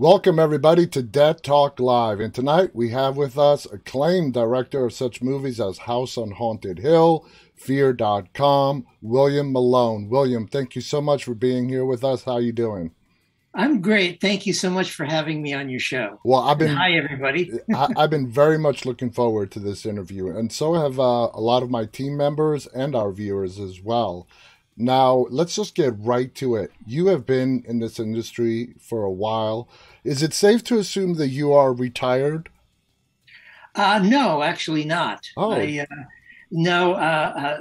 Welcome, everybody, to Dead Talk Live. And tonight we have with us acclaimed director of such movies as House on Haunted Hill, Fear.com, William Malone. William, thank you so much for being here with us. How are you doing? I'm great. Thank you so much for having me on your show. Well, I've been and hi everybody. I, have been very much looking forward to this interview, and so have uh, a lot of my team members and our viewers as well. Now, let's just get right to it. You have been in this industry for a while. Is it safe to assume that you are retired? Uh, no, actually not. Oh. I, uh, no, uh, uh,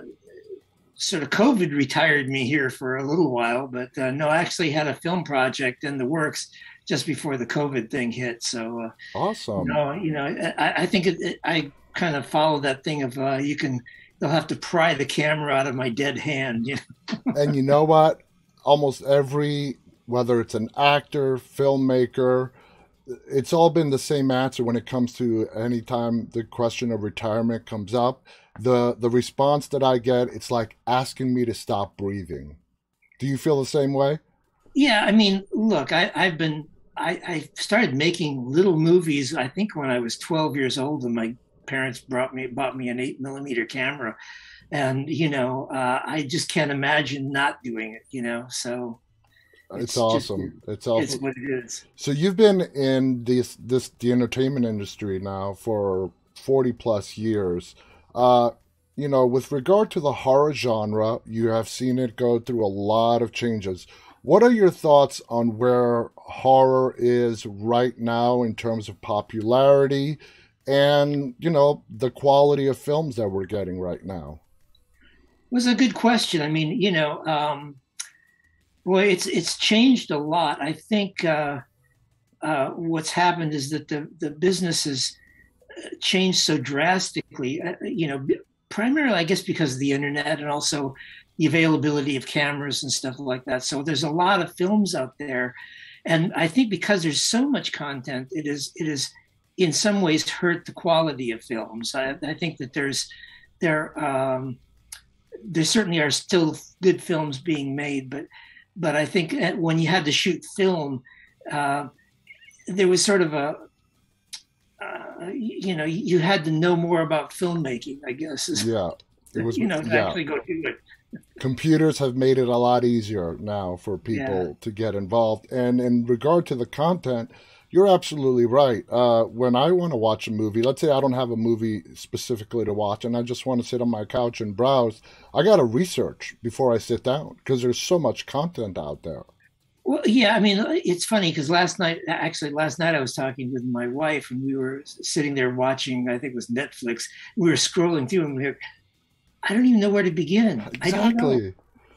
sort of COVID retired me here for a little while, but uh, no, I actually had a film project in the works just before the COVID thing hit. So uh, awesome. No, you know, I, I think it, it, I kind of follow that thing of uh, you can they'll have to pry the camera out of my dead hand. You know? and you know what? Almost every whether it's an actor, filmmaker, it's all been the same answer when it comes to any time the question of retirement comes up. The the response that I get, it's like asking me to stop breathing. Do you feel the same way? Yeah, I mean, look, I, I've been I, I started making little movies. I think when I was 12 years old, and my parents brought me bought me an eight millimeter camera, and you know, uh, I just can't imagine not doing it. You know, so it's, it's awesome. Just, it's awesome. It's what it is. So you've been in this this the entertainment industry now for forty plus years. Uh, you know, with regard to the horror genre, you have seen it go through a lot of changes. What are your thoughts on where horror is right now in terms of popularity and, you know, the quality of films that we're getting right now? It was a good question. I mean, you know, um, well, it's it's changed a lot. I think uh, uh, what's happened is that the the business has uh, changed so drastically. Uh, you know, primarily, I guess, because of the internet and also the availability of cameras and stuff like that. So there's a lot of films out there, and I think because there's so much content, it is it is in some ways hurt the quality of films. I, I think that there's there um, there certainly are still good films being made, but but I think when you had to shoot film, uh, there was sort of a, uh, you know, you had to know more about filmmaking. I guess. Is, yeah, it was. You know, to yeah. actually go do it. Computers have made it a lot easier now for people yeah. to get involved. And in regard to the content, you're absolutely right. Uh, when I want to watch a movie, let's say I don't have a movie specifically to watch and I just want to sit on my couch and browse, I got to research before I sit down because there's so much content out there. Well, yeah, I mean, it's funny because last night, actually, last night I was talking with my wife and we were sitting there watching, I think it was Netflix. We were scrolling through and we were, I don't even know where to begin. Exactly. I don't know.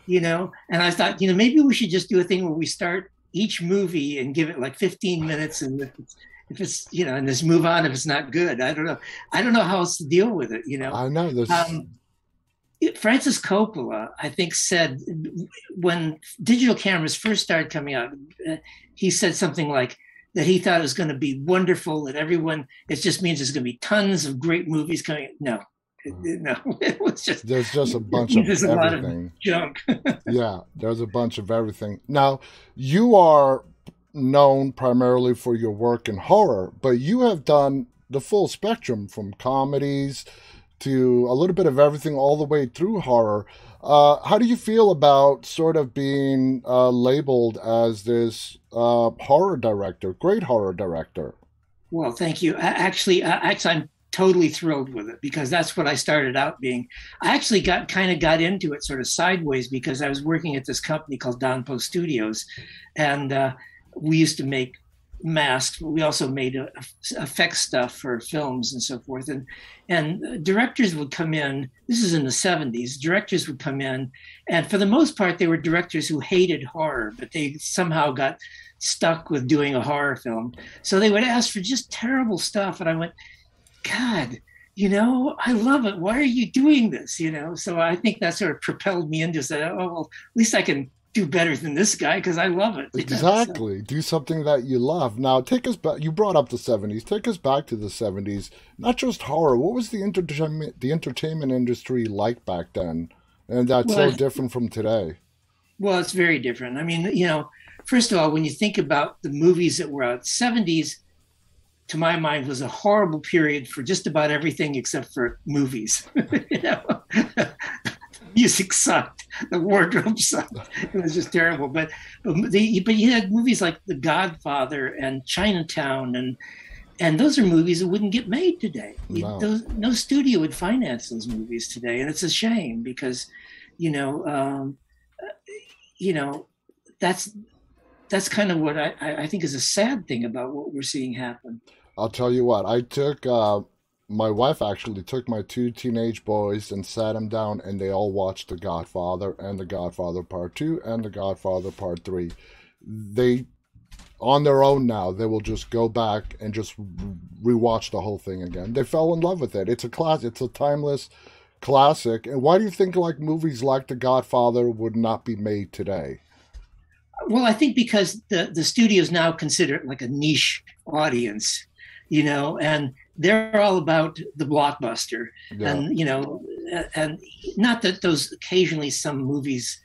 You know, and I thought, you know, maybe we should just do a thing where we start each movie and give it like 15 minutes and if it's, if it's you know and just move on if it's not good. I don't know. I don't know how else to deal with it you know? I know this um, francis coppola i think said when digital cameras first started coming out he said something like that he thought it was going to be wonderful that everyone it just means there's going to be tons of great movies coming no no, it was just there's just a bunch of there's everything. A lot of junk. yeah, there's a bunch of everything. Now, you are known primarily for your work in horror, but you have done the full spectrum from comedies to a little bit of everything all the way through horror. Uh, how do you feel about sort of being uh, labeled as this uh, horror director, great horror director? Well, thank you. Actually, actually, I'm totally thrilled with it because that's what I started out being. I actually got kind of got into it sort of sideways because I was working at this company called Don Post Studios, and uh, we used to make masks. But we also made a effects stuff for films and so forth. And and directors would come in. This is in the '70s. Directors would come in, and for the most part, they were directors who hated horror, but they somehow got stuck with doing a horror film. So they would ask for just terrible stuff, and I went God, you know, I love it. Why are you doing this? You know, so I think that sort of propelled me into say, oh, well, at least I can do better than this guy because I love it. Exactly. So. Do something that you love. Now, take us back. You brought up the 70s. Take us back to the 70s. Not just horror. What was the entertainment, the entertainment industry like back then? And that's well, so different from today. Well, it's very different. I mean, you know, first of all, when you think about the movies that were out, 70s, to my mind, was a horrible period for just about everything except for movies. you know, music sucked, the wardrobe sucked. It was just terrible. But but, the, but you had movies like The Godfather and Chinatown and and those are movies that wouldn't get made today. No. Those, no studio would finance those movies today, and it's a shame because, you know, um, you know, that's that's kind of what I, I think is a sad thing about what we're seeing happen. I'll tell you what. I took uh, my wife actually took my two teenage boys and sat them down, and they all watched The Godfather and The Godfather Part Two and The Godfather Part Three. They on their own now, they will just go back and just rewatch the whole thing again. They fell in love with it. It's a class. It's a timeless classic. And why do you think like movies like The Godfather would not be made today? Well, I think because the the studios now consider it like a niche audience, you know, and they're all about the blockbuster, yeah. and you know, and not that those occasionally some movies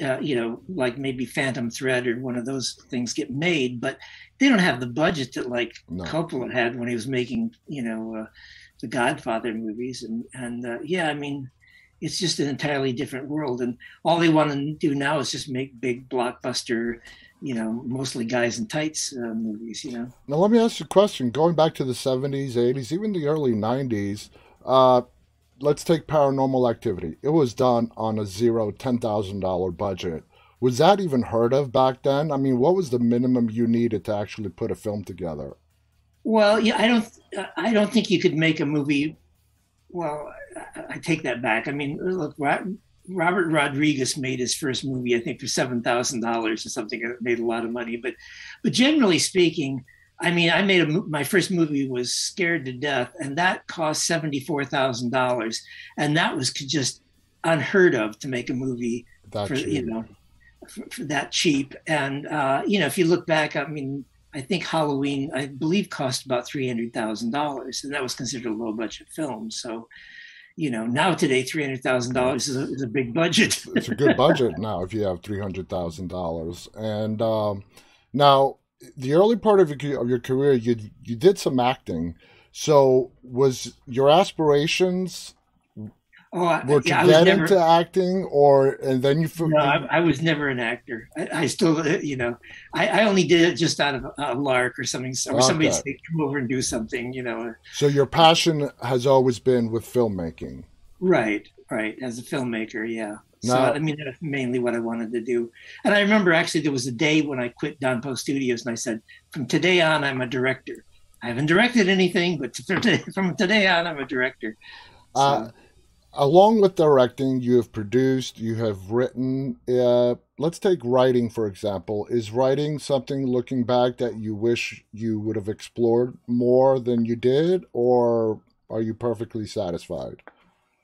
uh, you know, like maybe Phantom Thread or one of those things get made, but they don't have the budget that like no. Coppola had when he was making, you know, uh, the Godfather movies. And and uh, yeah, I mean, it's just an entirely different world. And all they want to do now is just make big blockbuster, you know, mostly guys in tights uh, movies. You know. Now let me ask you a question. Going back to the '70s, '80s, even the early '90s. Uh, let's take paranormal activity. It was done on a zero, ten thousand dollar budget. Was that even heard of back then? I mean, what was the minimum you needed to actually put a film together? Well, yeah, I don't, I don't think you could make a movie. Well, I take that back. I mean, look, Robert Rodriguez made his first movie, I think, for seven thousand dollars or something. It made a lot of money, but, but generally speaking, I mean, I made a, my first movie was Scared to Death, and that cost seventy four thousand dollars, and that was just unheard of to make a movie that for cheap. you know for, for, that cheap. And uh, you know, if you look back, I mean, I think Halloween, I believe, cost about three hundred thousand dollars, and that was considered a low budget film. So, you know, now today, three hundred thousand dollars is a big budget. it's a good budget now if you have three hundred thousand dollars, and um, now the early part of your, of your career, you you did some acting. So was your aspirations oh, were yeah, get never, into acting, or and then you? No, I, I was never an actor. I, I, still, uh, you know, I, I only did it just out of a lark or something, or okay. somebody say come over and do something, you know. So your passion has always been with filmmaking. Right, right. As a filmmaker, yeah. So I mean, that's mainly what I wanted to do. And I remember actually there was a day when I quit Don Post Studios and I said, from today on, I'm a director. I haven't directed anything, but from today on, I'm a director. So. Uh, along with directing, you have produced, you have written. Uh, let's take writing, for example. Is writing something looking back that you wish you would have explored more than you did, or are you perfectly satisfied?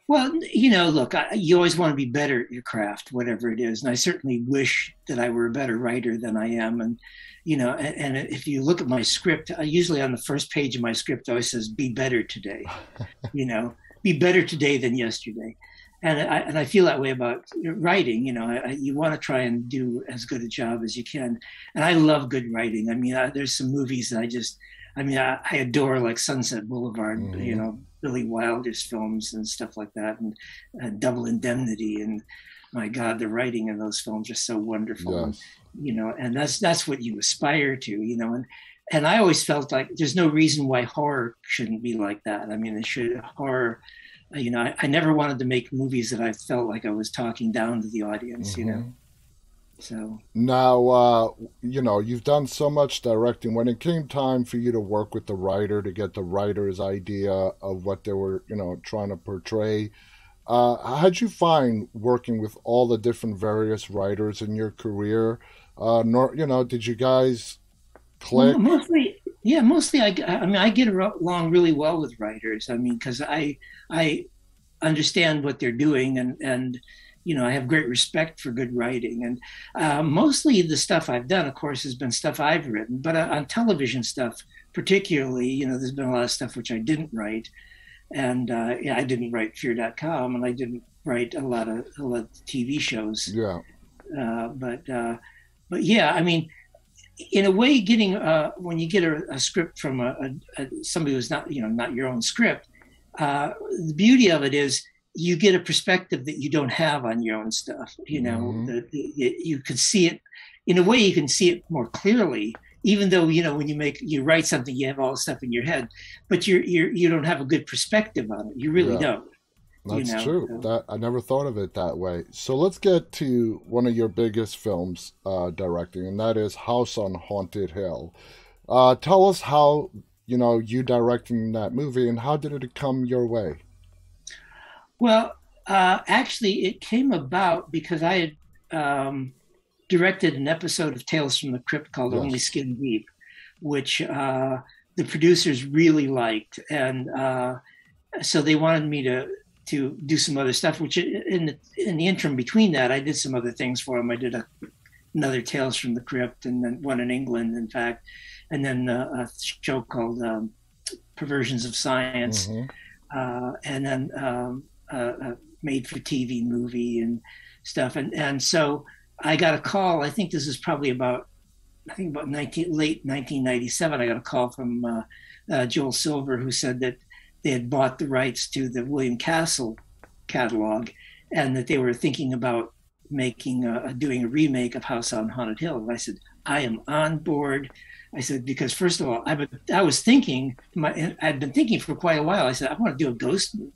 Well, you know, look, I, you always want to be better at your craft, whatever it is. And I certainly wish that I were a better writer than I am. And, you know, and, and if you look at my script, I usually on the first page of my script always says, be better today, you know, be better today than yesterday. And I, and I feel that way about writing. You know, I, you want to try and do as good a job as you can. And I love good writing. I mean, I, there's some movies that I just, I mean, I, I adore like Sunset Boulevard, mm-hmm. you know, Billy Wilder's films and stuff like that, and, and Double Indemnity, and my God, the writing in those films are so wonderful. Yes. And, you know, and that's that's what you aspire to, you know, and and I always felt like there's no reason why horror shouldn't be like that. I mean, it should horror. You know, I, I never wanted to make movies that I felt like I was talking down to the audience. Mm-hmm. You know. Mm-hmm. So now, uh, you know, you've done so much directing. When it came time for you to work with the writer to get the writer's idea of what they were, you know, trying to portray, uh, how'd you find working with all the different various writers in your career? Uh, nor, you know, did you guys click? Well, mostly, yeah, mostly. I, I mean, I get along really well with writers. I mean, because I, I understand what they're doing and and you know, I have great respect for good writing. And uh, mostly the stuff I've done, of course, has been stuff I've written. But uh, on television stuff, particularly, you know, there's been a lot of stuff which I didn't write. And uh, yeah, I didn't write Fear.com, and I didn't write a lot of, a lot of TV shows. Yeah. Uh, but uh, but yeah, I mean, in a way, getting uh, when you get a, a script from a, a, somebody who's not you know not your own script, uh, the beauty of it is you get a perspective that you don't have on your own stuff. You know, mm-hmm. the, the, you can see it in a way. You can see it more clearly, even though you know when you make you write something, you have all the stuff in your head, but you're you're you don't have a good perspective on it. You really yeah. don't. That's you know? true. That I never thought of it that way. So let's get to one of your biggest films uh, directing, and that is House on Haunted Hill. Uh, tell us how you know you directing that movie, and how did it come your way? Well, uh, actually, it came about because I had um, directed an episode of Tales from the Crypt called yes. Only Skin Deep, which uh, the producers really liked, and uh, so they wanted me to to do some other stuff. Which in the in the interim between that, I did some other things for him. I did a, another Tales from the Crypt, and then one in England, in fact, and then uh, a show called um, Perversions of Science, mm-hmm. uh, and then um, a, a made-for-TV movie and stuff. And and so I got a call. I think this is probably about I think about 19, late 1997. I got a call from uh, uh, Joel Silver who said that they had bought the rights to the William Castle catalog, and that they were thinking about making a, doing a remake of House on Haunted Hill. And I said, I am on board. I said because first of all, I, I was thinking, my, I'd been thinking for quite a while. I said I want to do a ghost movie,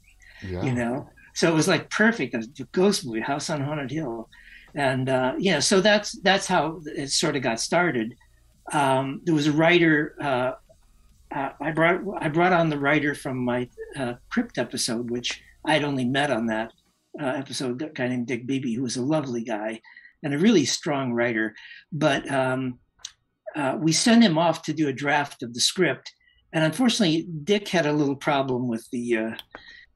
yeah. you know. So it was like perfect. A ghost movie, House on Haunted Hill, and uh, yeah. So that's that's how it sort of got started. Um, there was a writer uh, uh, I brought I brought on the writer from my uh, crypt episode, which I'd only met on that uh, episode, a guy named Dick Beebe, who was a lovely guy and a really strong writer. But um, uh, we sent him off to do a draft of the script, and unfortunately, Dick had a little problem with the uh,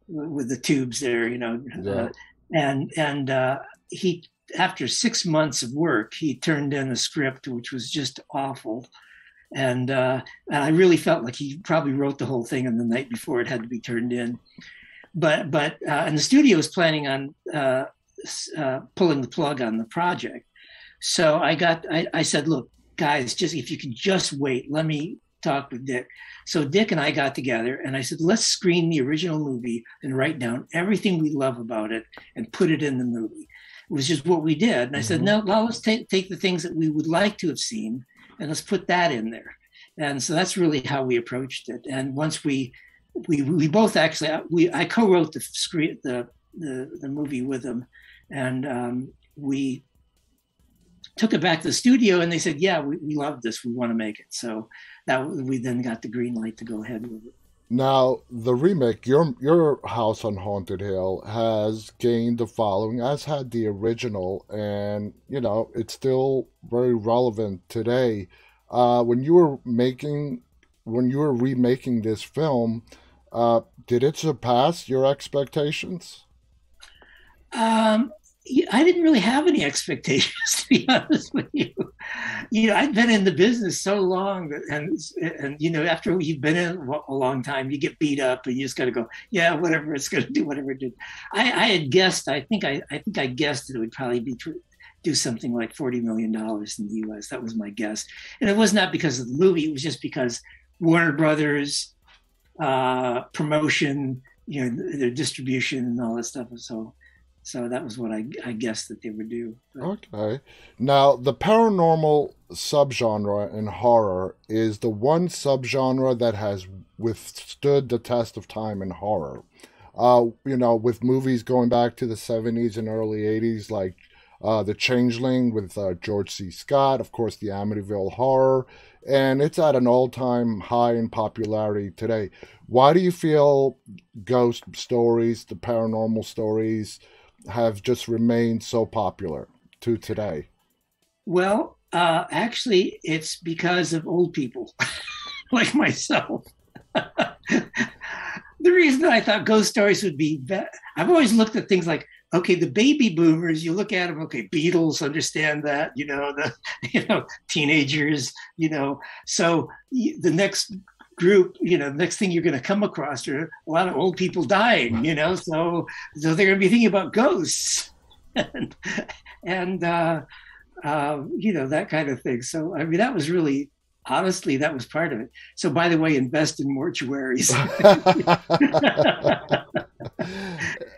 with the tubes there, you know, yeah. And and he after six months of work, he turned in a script which was just awful and uh, and I really felt like he probably wrote the whole thing on the night before it had to be turned in. But but uh, and the studio was planning on uh, uh, pulling the plug on the project. So I got I, I said, look, guys, just if you can just wait, let me talk with Dick. So Dick and I got together and I said, let's screen the original movie and write down everything we love about it and put it in the movie. It was just what we did. And I said, mm-hmm. no, now let's take, take the things that we would like to have seen and let's put that in there. And so that's really how we approached it. And once we we we both actually we I co-wrote the screen the the, the movie with him, and um, we took it back to the studio and they said, yeah, we, we love this. We want to make it. So that we then got the green light to go ahead with it. Now, the remake, your your House on Haunted Hill, has gained the following, as had the original, and you know it's still very relevant today. Uh, when you were making, when you were remaking this film, uh, did it surpass your expectations? Um, I didn't really have any expectations, to be honest with you. You know, I'd been in the business so long, and and you know, after you've been in a long time, you get beat up, and you just got to go, yeah, whatever it's going to do, whatever it did. I, I had guessed. I think I, I think I guessed it would probably be do something like forty million dollars in the U.S. That was my guess, and it was not because of the movie. It was just because Warner Brothers uh, promotion, you know, their distribution and all that stuff. So so that was what I, I guessed that they would do. Okay. Now, the paranormal subgenre in horror is the one subgenre that has withstood the test of time in horror. Uh, you know, with movies going back to the 70s and early 80s, like uh, The Changeling with uh, George C. Scott, of course, the Amityville Horror, and it's at an all time high in popularity today. Why do you feel ghost stories, the paranormal stories, have just remained so popular to today? Well, uh, actually, it's because of old people like myself. the reason I thought ghost stories would be, be- I've always looked at things like, okay, the baby boomers, you look at them, okay, Beatles understand that, you know, the, you know, teenagers, you know, so the next group, you know, next thing you're going to come across are a lot of old people dying, you know, so so they're going to be thinking about ghosts, and and uh, uh, you know, that kind of thing. So, I mean, that was really, honestly, that was part of it. So, by the way, invest in mortuaries.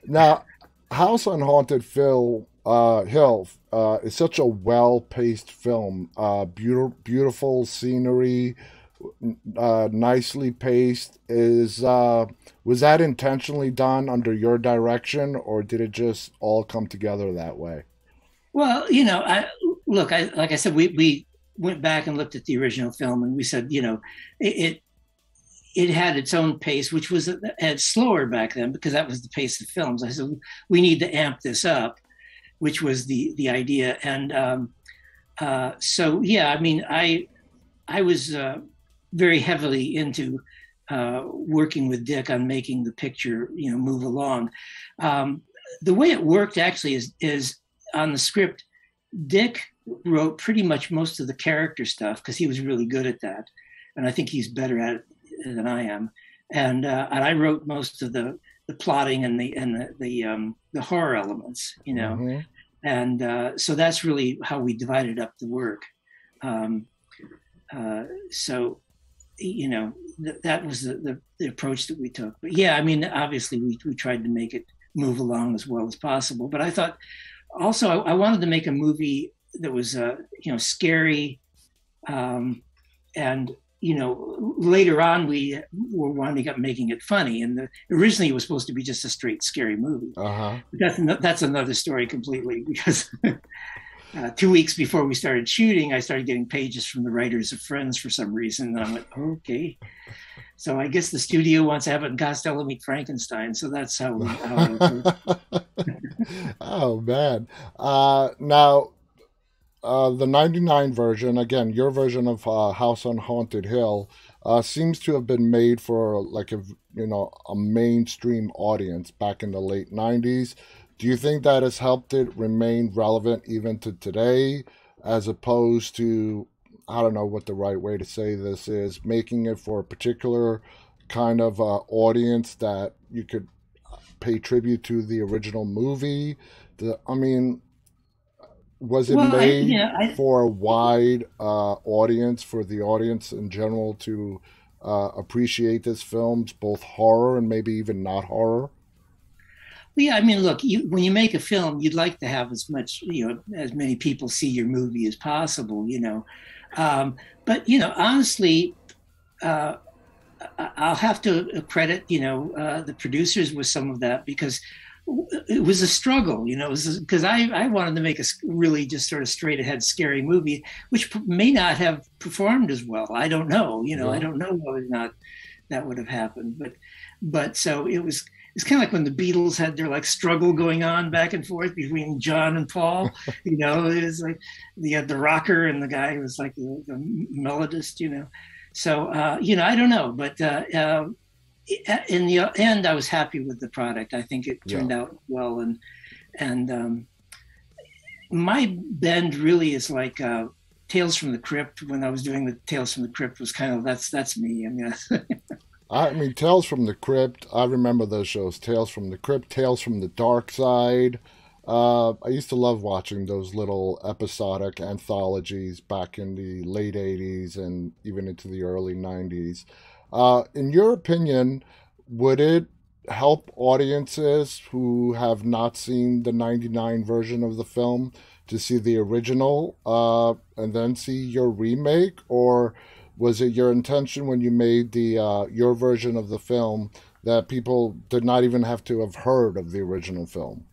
now, House on Haunted Phil uh, Hill uh, is such a well-paced film. Uh, beautiful, beautiful scenery, uh, nicely paced. Is uh, was that intentionally done under your direction, or did it just all come together that way? Well, you know, I look. I like I said, we we went back and looked at the original film, and we said, you know, it, it it had its own pace, which was had slower back then because that was the pace of films. I said we need to amp this up, which was the the idea. And um, uh, so yeah, I mean, I I was uh, very heavily into uh, working with Dick on making the picture, you know, move along. Um, the way it worked actually is is on the script. Dick wrote pretty much most of the character stuff because he was really good at that, and I think he's better at it than I am, and uh, and I wrote most of the the plotting and the and the the, um, the horror elements, you know, mm-hmm. and uh, so that's really how we divided up the work. Um, uh, so, you know, th- that was the, the, the approach that we took. But yeah, I mean, obviously we we tried to make it move along as well as possible. But I thought also I, I wanted to make a movie that was uh, you know scary um, and you know, later on we were winding up making it funny, and the, originally it was supposed to be just a straight scary movie. Uh-huh. That's that's another story completely because uh, two weeks before we started shooting, I started getting pages from the writers of Friends for some reason, and I'm like, okay. So I guess the studio wants Abbott and Costello meet Frankenstein, so that's how. How oh man! Uh, now uh, the 99 version, again, your version of uh, House on Haunted Hill, uh, seems to have been made for like a you know a mainstream audience back in the late 90s. Do you think that has helped it remain relevant even to today, as opposed to I don't know what the right way to say this is, making it for a particular kind of uh, audience that you could pay tribute to the original movie? The, I mean, was it well, made I, yeah, I, for a wide uh, audience for the audience in general to uh, appreciate this film's both horror and maybe even not horror yeah i mean look you, when you make a film you'd like to have as much you know as many people see your movie as possible you know um, but you know honestly uh, i'll have to credit you know uh, the producers with some of that because it was a struggle, you know, because I, I wanted to make a really just sort of straight ahead scary movie, which may not have performed as well. I don't know, you know, yeah. I don't know whether or not that would have happened, but, but so it was, it's kind of like when the Beatles had their like struggle going on back and forth between John and Paul, you know, it was like the, uh, the rocker and the guy who was like the, the melodist, you know? So, uh, you know, I don't know, but, uh, uh in the end, I was happy with the product. I think it turned yeah. out well, and and um, my bend really is like uh, Tales from the Crypt. When I was doing the Tales from the Crypt, was kind of that's that's me. I mean, I mean, Tales from the Crypt. I remember those shows: Tales from the Crypt, Tales from the Dark Side. Uh, I used to love watching those little episodic anthologies back in the late '80s and even into the early '90s. Uh, in your opinion, would it help audiences who have not seen the 99 version of the film to see the original uh, and then see your remake? Or was it your intention when you made the uh, your version of the film that people did not even have to have heard of the original film?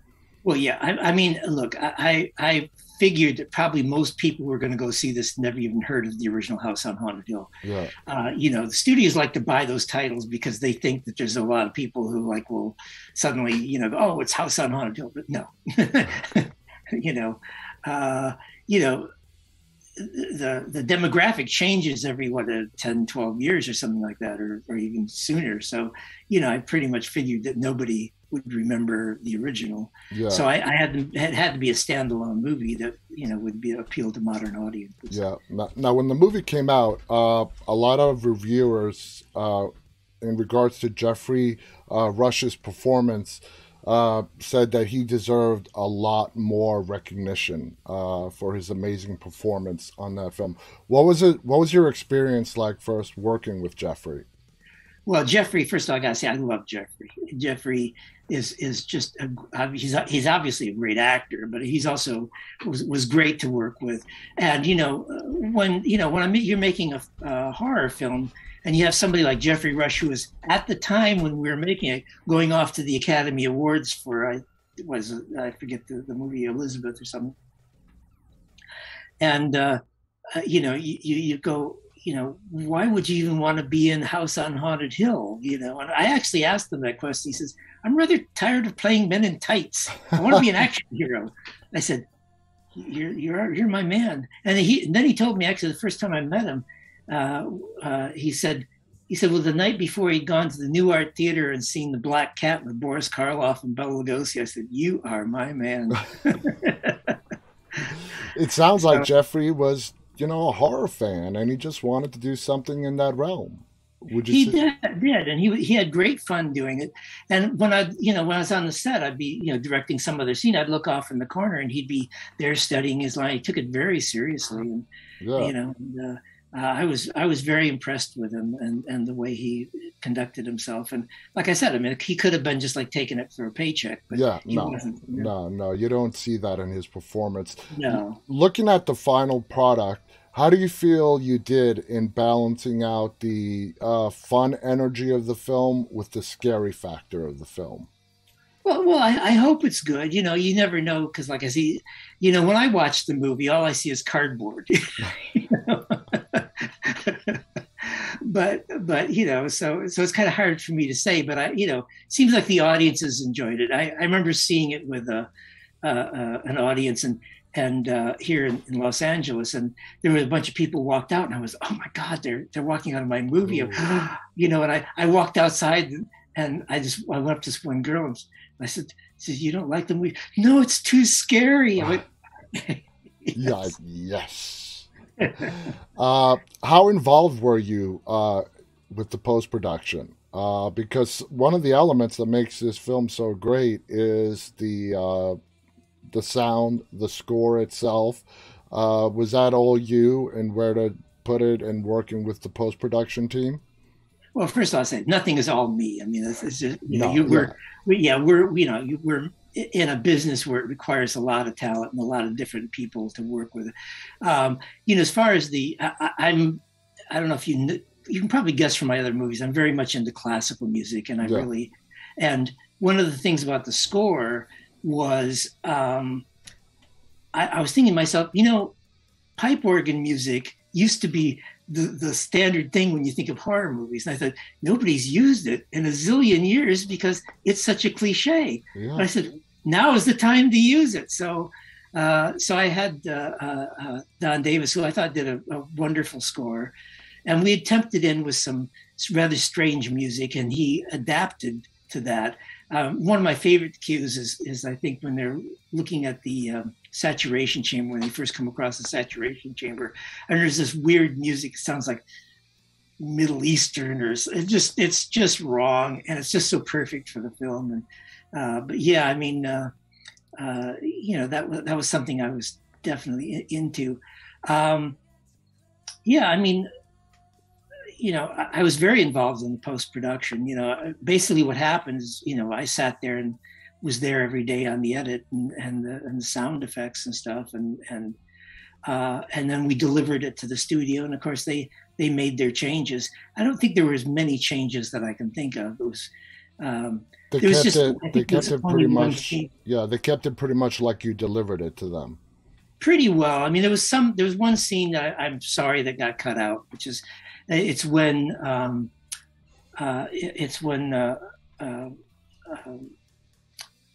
Well, yeah. I, I mean, look, I, I figured that probably most people were going to go see this never even heard of the original House on Haunted Hill. Yeah. Uh, you know, the studios like to buy those titles because they think that there's a lot of people who like will suddenly, you know, oh, it's House on Haunted Hill, but no, you know, uh, you know, the the demographic changes every what uh, 10 12 years or something like that or, or even sooner so you know i pretty much figured that nobody would remember the original. Yeah. So I, I had to, it had to be a standalone movie that you know would be appeal to modern audiences. Yeah. Now, now when the movie came out, uh, a lot of reviewers, uh, in regards to Geoffrey uh, Rush's performance, uh, said that he deserved a lot more recognition uh, for his amazing performance on that film. What was it? What was your experience like first working with Geoffrey? Well, Geoffrey, first of all, I gotta say I love Geoffrey. Geoffrey is is just a, he's he's obviously a great actor, but he's also was, was great to work with. And you know, when you know when I'm you're making a, a horror film, and you have somebody like Geoffrey Rush, who was at the time when we were making it, going off to the Academy Awards for I was I forget the, the movie Elizabeth or something. And uh, uh, you know, you, you go, you know, why would you even want to be in House on Haunted Hill? You know, and I actually asked him that question. He says, I'm rather tired of playing men in tights. I want to be an action hero. I said, you're, you're, you're my man. And he, and then he told me actually the first time I met him, uh, uh, he said, he said, well, the night before he'd gone to the Nuart Theater and seen the Black Cat with Boris Karloff and Bela Lugosi, I said, you are my man. it sounds like Geoffrey was, you know, a horror fan and he just wanted to do something in that realm. Would you he say? did, did, and he he had great fun doing it. And when I, you know, when I was on the set, I'd be, you know, directing some other scene. I'd look off in the corner, and he'd be there studying his line. He took it very seriously, and yeah. you know, and, uh, uh, I was I was very impressed with him and and the way he conducted himself. And like I said, I mean, he could have been just like taking it for a paycheck. yeah, no, you know. no, no, you don't see that in his performance. No. Looking at the final product, how do you feel you did in balancing out the uh, fun energy of the film with the scary factor of the film? Well, well, I, I, hope it's good. You know, you never know because, like I see, you know, when I watch the movie, all I see is cardboard. but, but you know, so so it's kind of hard for me to say. But I, you know, seems like the audiences enjoyed it. I, I remember seeing it with a uh, uh, an audience and and uh, here in, in, Los Angeles, and there were a bunch of people walked out, and I was, oh my God, they're they're walking out of my movie, you know. And I I walked outside, and, and I just I went up to this one girl and I said, said, you don't like the movie? No, it's too scary. Yes. yeah, yes. uh, how involved were you uh, with the post production? Uh, because one of the elements that makes this film so great is the uh, the sound, the score itself. Uh, was that all you, and where to put it, and working with the post production team? Well, first of all, I say nothing is all me. I mean, it's, it's just you know, no, you, we're yeah. We, yeah, we're you know we're in a business where it requires a lot of talent and a lot of different people to work with. Um, you know, as far as the I, I'm, I don't know if you you can probably guess from my other movies. I'm very much into classical music, and I yeah. really and one of the things about the score was um, I, I was thinking to myself, you know, pipe organ music used to be the, the standard thing when you think of horror movies. And I thought, nobody's used it in a zillion years because it's such a cliche. Yeah. I said, now is the time to use it. So, uh, so I had uh, uh, uh, Don Davis, who I thought did a, a, wonderful score, and we attempted in with some rather strange music, and he adapted to that. Um, one of my favorite cues is, is I think when they're looking at the um, saturation chamber when they first come across the saturation chamber, and there's this weird music. It sounds like Middle Eastern or it just it's just wrong, and it's just so perfect for the film. And uh, but yeah, I mean, uh, uh, you know that that was something I was definitely into. Um, yeah, I mean, you know, I, I was very involved in the post production. You know, basically what happened is, you know, I sat there and was there every day on the edit and and the, and the sound effects and stuff and and uh, and then we delivered it to the studio and of course they they made their changes. I don't think there were as many changes that i can think of. It was um, they kept just, it they kept it pretty much yeah they kept it pretty much like you delivered it to them. Pretty well. I mean there was some there was one scene that I, am sorry that got cut out which is it's when um, uh, it's when uh, uh, um,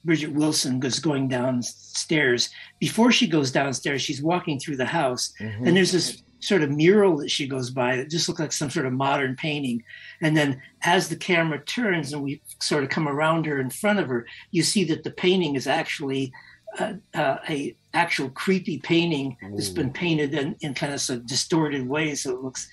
Bridgette Wilson goes going downstairs. Before she goes downstairs, she's walking through the house, mm-hmm. and there's this sort of mural that she goes by that just looks like some sort of modern painting. And then as the camera turns and we sort of come around her in front of her, you see that the painting is actually uh, uh, a actual creepy painting that's been painted in, in kind of some distorted way, so it looks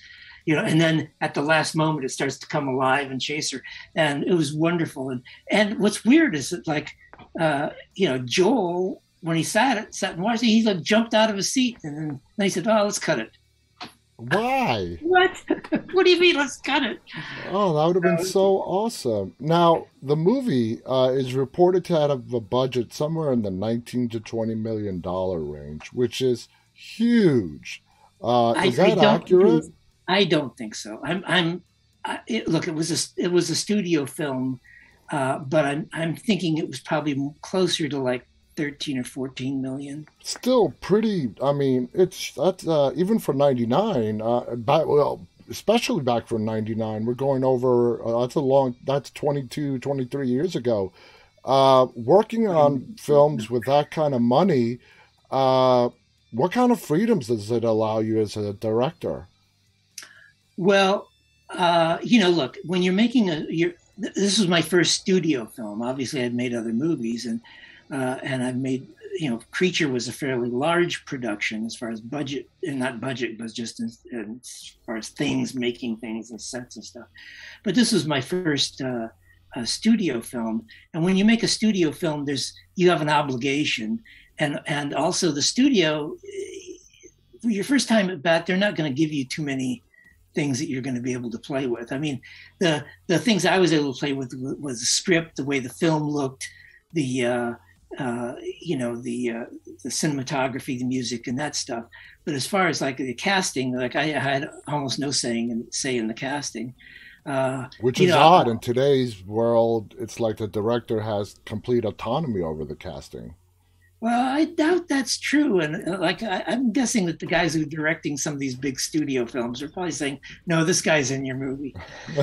you know, and then at the last moment it starts to come alive and chase her. And it was wonderful. And and what's weird is that like uh, you know, Joel when he sat it, sat and watched it, he like jumped out of his seat, and then, then he said, "Oh, let's cut it." Why? What? what do you mean? Let's cut it. Oh, that would have been so awesome. Now, the movie uh, is reported to have a budget somewhere in the 19 to 20 million dollar range, which is huge. Uh, is I, that I accurate? I don't think so. I'm. I'm. I, it, look, it was a it was a studio film, uh, but I'm I'm thinking it was probably closer to like 13 or 14 million. Still pretty. I mean, it's that's uh, even for 99. Uh, well, especially back from 99, we're going over. Uh, that's a long. That's 22, 23 years ago. Uh, working on films with that kind of money, uh, what kind of freedoms does it allow you as a director? Well, uh, you know, look, when you're making a, you're, this was my first studio film. Obviously, I'd made other movies, and uh, and I've made, you know, Creature was a fairly large production as far as budget, and not budget, but just as, as far as things, making things and sets and stuff. But this was my first uh, uh, studio film, and when you make a studio film, there's you have an obligation, and and also the studio, for your first time at bat, they're not going to give you too many things that you're going to be able to play with. I mean, the the things I was able to play with was the script, the way the film looked, the uh, uh, you know the uh, the cinematography, the music, and that stuff. But as far as like the casting, like I had almost no saying in say in the casting. Uh, Which is know, odd in today's world. It's like the director has complete autonomy over the casting. Well, I doubt that's true. And uh, like, I, am guessing that the guys who are directing some of these big studio films are probably saying, "No, this guy's in your movie."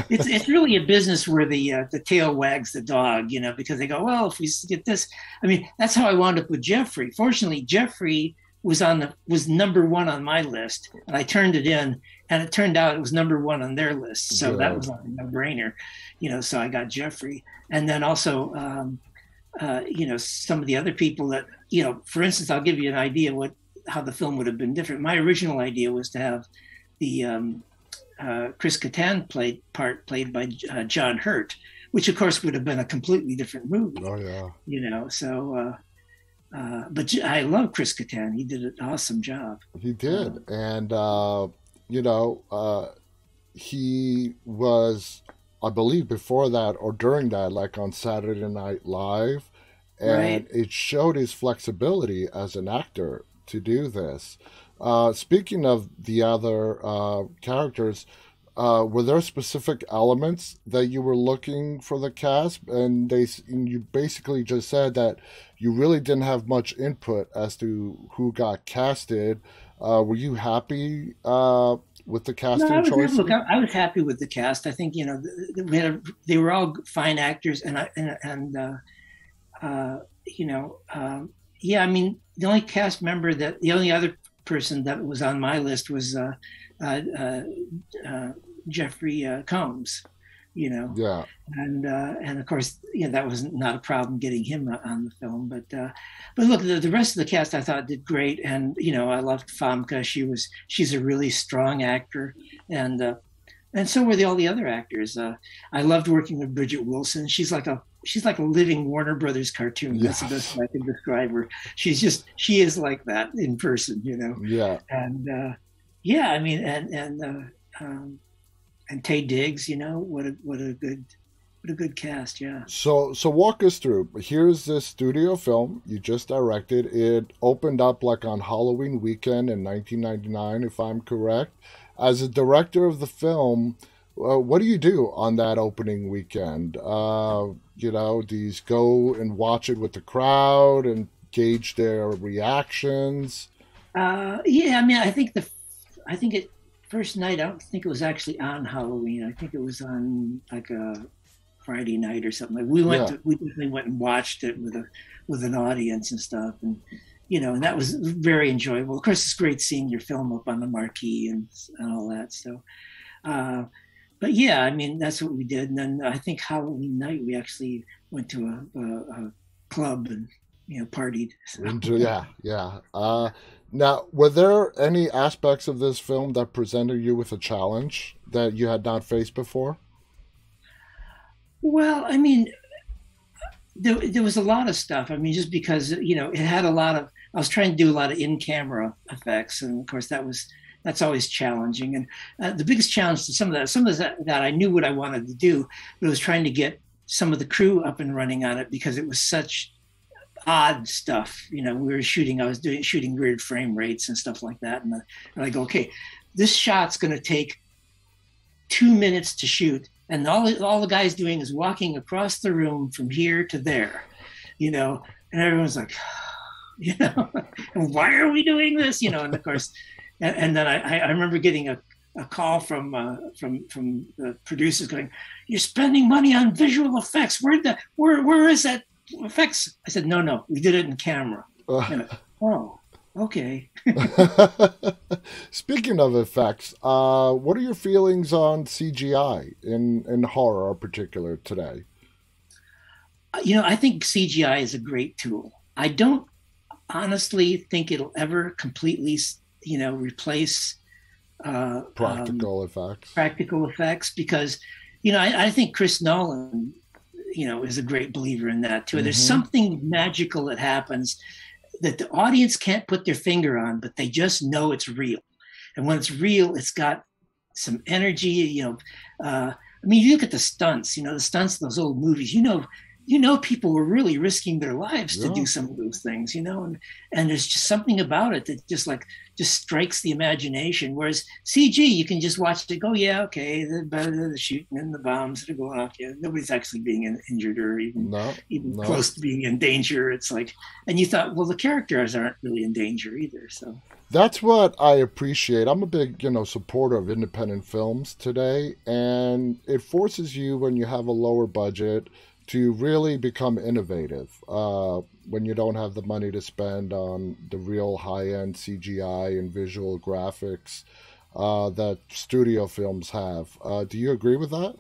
it's it's really a business where the uh, the tail wags the dog, you know, because they go, "Well, if we get this," I mean, that's how I wound up with Geoffrey. Fortunately, Geoffrey was on the was number one on my list, and I turned it in, and it turned out it was number one on their list. So that was a no brainer, you know. So I got Geoffrey, and then also. Um, uh, you know some of the other people that you know for instance i'll give you an idea what how the film would have been different my original idea was to have the um, uh, chris kattan played part played by uh, john hurt which of course would have been a completely different movie oh yeah you know so uh, uh, but I love Chris Kattan. He did an awesome job. He did, and you know, he was I believe before that or during that, like on Saturday Night Live, and right. it showed his flexibility as an actor to do this. Uh, speaking of the other uh, characters, uh, were there specific elements that you were looking for the cast? And they, and you basically just said that you really didn't have much input as to who got casted. Uh, were you happy uh, with the casting no, choice? Look, I, I, was happy with the cast. I think you know we had a, they were all fine actors, and I, and, and uh, uh, you know, um, yeah. I mean, the only cast member that the only other person that was on my list was uh, uh, uh, uh Jeffrey Combs you know. Yeah. And uh, and of course, you know, that was not a problem getting him on the film. But uh, but look, the, the rest of the cast I thought did great, and you know, I loved Famke. She was she's a really strong actor, and uh, and so were the, all the other actors. Uh, I loved working with Bridgette Wilson. She's like a she's like a living Warner Brothers cartoon. Yes. That's the best I can describe her. She's just she is like that in person, you know. Yeah. And uh, yeah, I mean, and and uh, um, and Taye Diggs, you know, what a what a good what a good cast, yeah. So so walk us through. Here's this studio film you just directed. It opened up like on Halloween weekend in 1999, if I'm correct. As a director of the film, uh, what do you do on that opening weekend? Uh, you know, do you go and watch it with the crowd and gauge their reactions? Uh, yeah, I mean, I think the, I think it first night, I don't think it was actually on Halloween. I think it was on like a Friday night or something. Like we went yeah. to, we definitely went and watched it with a with an audience and stuff, and you know, and that was very enjoyable. Of course, it's great seeing your film up on the marquee and, and all that. So, uh, but yeah, I mean, that's what we did. And then I think Halloween night we actually went to a, a, a club and you know partied. So. Yeah, yeah. Uh, now, were there any aspects of this film that presented you with a challenge that you had not faced before? Well, I mean, there, there was a lot of stuff. I mean, just because you know it had a lot of. I was trying to do a lot of in-camera effects, and of course that was that's always challenging. And uh, the biggest challenge to some of that, some of that, that I knew what I wanted to do, but it was trying to get some of the crew up and running on it because it was such odd stuff. You know, we were shooting. I was doing shooting weird frame rates and stuff like that, and, uh, and I go, okay, this shot's going to take two minutes to shoot and all all the guy's doing is walking across the room from here to there, you know, and everyone's like, you know, why are we doing this, you know, and of course, and, and then I, I remember getting a, a call from uh, from from the producers going, "You're spending money on visual effects. Where the where where is that effects?" I said, "No, no, we did it in camera." Uh. oh, Okay. Speaking of effects, uh, what are your feelings on CGI in, in horror in particular today? You know, I think CGI is a great tool. I don't honestly think it'll ever completely, you know, replace uh, practical um, effects. Practical effects, because, you know, I, I, think Chris Nolan, you know, is a great believer in that too. Mm-hmm. There's something magical that happens that the audience can't put their finger on, but they just know it's real. And when it's real, it's got some energy. You know, uh, I mean, you look at the stunts. You know, the stunts, in those old movies. You know, you know people were really risking their lives yeah. to do some of those things you know and and there's just something about it that just like just strikes the imagination whereas cg you can just watch it go yeah okay the, the shooting and the bombs that are going off yeah nobody's actually being injured or even no, even no. close to being in danger it's like and you thought well the characters aren't really in danger either so that's what I appreciate. I'm a big, you know, supporter of independent films today, and it forces you when you have a lower budget to really become innovative uh, when you don't have the money to spend on the real high end CGI and visual graphics uh, that studio films have. Uh, do you agree with that?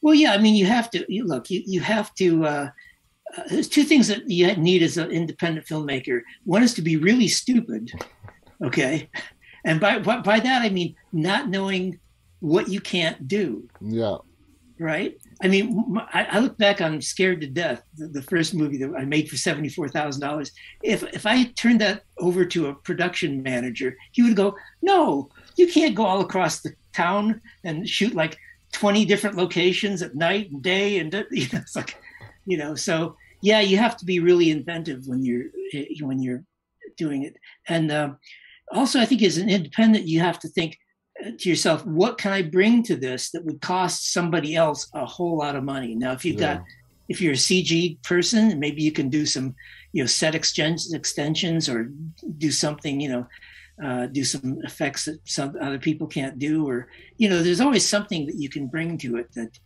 Well, yeah. I mean, you have to you, look. You you have to. Uh, uh, there's two things that you need as an independent filmmaker. One is to be really stupid, okay, and by by that I mean not knowing what you can't do. Yeah. Right I mean, I, look back on Scared to Death, the, first movie that I made for seventy four thousand dollars. If if I turned that over to a production manager, he would go, "No, you can't go all across the town and shoot like twenty different locations at night and day." And you know, it's like, you know, so yeah, you have to be really inventive when you're eh, when you're doing it. And uh, also, I think as an independent, you have to think to yourself, what can I bring to this that would cost somebody else a whole lot of money? Now, if you've yeah. got, if you're a CG person, maybe you can do some, you know, set extensions or do something, you know, uh, do some effects that some other people can't do, or you know, there's always something that you can bring to it that